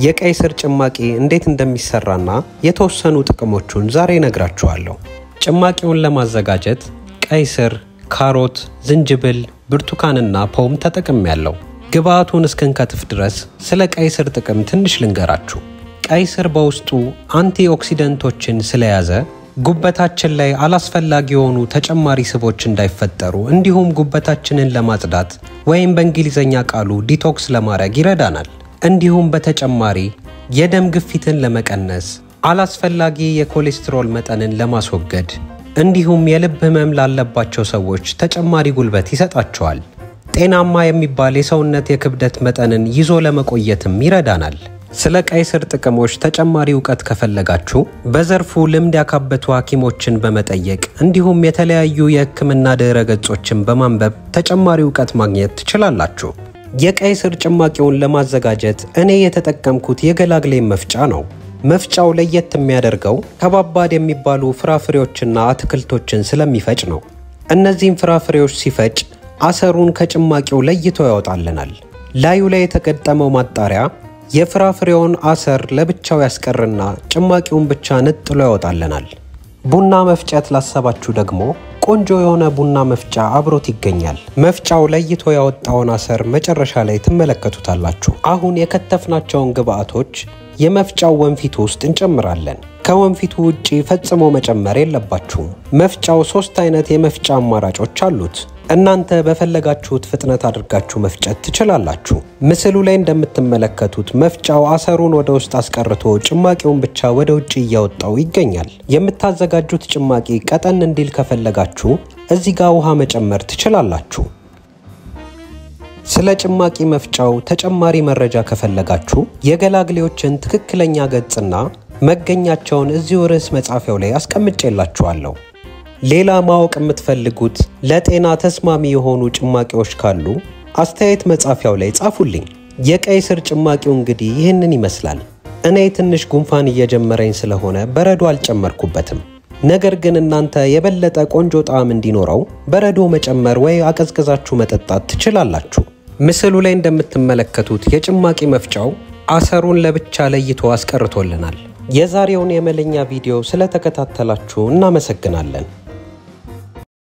የቀይ ስር ጭማቂ እንዴት እንደሚሰራና የተወሰኑ ጥቅሞቹን ዛሬ ነግራችኋለሁ። ጭማቂውን ለማዘጋጀት ቀይ ስር፣ ካሮት፣ ዝንጅብል፣ ብርቱካንና ፖም ተጠቅሜያለሁ። ግብአቱን እስክንከትፍ ድረስ ስለ ቀይ ስር ጥቅም ትንሽ ልንገራችሁ። ቀይ ስር በውስጡ አንቲ ኦክሲደንቶችን ስለያዘ ጉበታችን ላይ አላስፈላጊ የሆኑ ተጨማሪ ስቦች እንዳይፈጠሩ እንዲሁም ጉበታችንን ለማጽዳት ወይም በእንግሊዝኛ ቃሉ ዲቶክስ ለማድረግ ይረዳናል። እንዲሁም በተጨማሪ የደም ግፊትን ለመቀነስ፣ አላስፈላጊ የኮሌስትሮል መጠንን ለማስወገድ እንዲሁም የልብ ህመም ላለባቸው ሰዎች ተጨማሪ ጉልበት ይሰጣቸዋል። ጤናማ የሚባል የሰውነት የክብደት መጠንን ይዞ ለመቆየትም ይረዳናል። ስለ ቀይ ስር ጥቅሞች ተጨማሪ እውቀት ከፈለጋችሁ በዘርፉ ልምድ ያካበቱ ሐኪሞችን በመጠየቅ እንዲሁም የተለያዩ የሕክምና ድረ ገጾችን በማንበብ ተጨማሪ እውቀት ማግኘት ትችላላችሁ። የቀይ ስር ጭማቂውን ለማዘጋጀት እኔ የተጠቀምኩት የገላግሌን መፍጫ ነው። መፍጫው ለየት የሚያደርገው ከባባድ የሚባሉ ፍራፍሬዎችና አትክልቶችን ስለሚፈጭ ነው። እነዚህም ፍራፍሬዎች ሲፈጭ አሰሩን ከጭማቂው ለይቶ ያወጣልናል። ላዩ ላይ የተገጠመው ማጣሪያ የፍራፍሬውን አሰር ለብቻው ያስቀርና ጭማቂውን ብቻ ነጥሎ ያወጣልናል። ቡና መፍጨት ላሰባችሁ ደግሞ ቆንጆ የሆነ ቡና መፍጫ አብሮት ይገኛል። መፍጫው ለይቶ ያወጣውን አሰር መጨረሻ ላይ ትመለከቱታላችሁ። አሁን የከተፍናቸውን ግብአቶች የመፍጫው ወንፊት ውስጥ እንጨምራለን። ከወንፊቱ ውጪ ፈጽሞ መጨመር የለባችሁም። መፍጫው ሶስት አይነት የመፍጫ አማራጮች አሉት። እናንተ በፈለጋችሁት ፍጥነት አድርጋችሁ መፍጨት ትችላላችሁ። ምስሉ ላይ እንደምትመለከቱት መፍጫው አሰሩን ወደ ውስጥ አስቀርቶ ጭማቂውን ብቻ ወደ ውጭ እያወጣው ይገኛል። የምታዘጋጁት ጭማቂ ቀጠን እንዲል ከፈለጋችሁ እዚህ ጋር ውሃ መጨመር ትችላላችሁ። ስለ ጭማቂ መፍጫው ተጨማሪ መረጃ ከፈለጋችሁ የገላግሌዎችን ትክክለኛ ገጽና መገኛቸውን እዚሁ ርዕስ መጻፊያው ላይ አስቀምጬላችኋለሁ። ሌላ ማወቅ የምትፈልጉት ለጤና ተስማሚ የሆኑ ጭማቂዎች ካሉ አስተያየት መጻፊያው ላይ ጻፉልኝ። የቀይ ስር ጭማቂው እንግዲህ ይህንን ይመስላል። እኔ ትንሽ ጉንፋን እየጀመረኝ ስለሆነ በረዶ አልጨመርኩበትም። ነገር ግን እናንተ የበለጠ ቆንጆ ጣዕም እንዲኖረው በረዶ መጨመር ወይ አቀዝቅዛችሁ መጠጣት ትችላላችሁ። ምስሉ ላይ እንደምትመለከቱት የጭማቂ መፍጫው አሰሩን ለብቻ ለይቶ አስቀርቶልናል። የዛሬውን የመለኛ ቪዲዮ ስለተከታተላችሁ እናመሰግናለን።